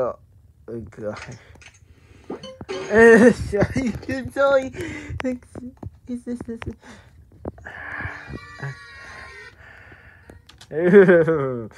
Oh, oh god. I'm sorry. Is this this? this.